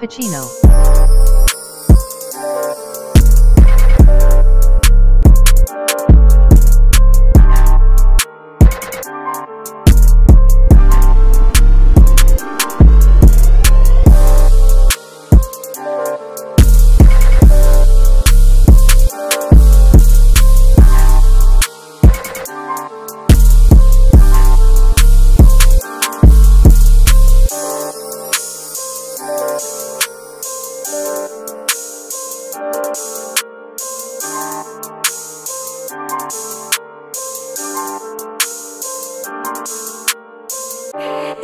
Pacino.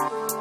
Bye.